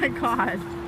my god.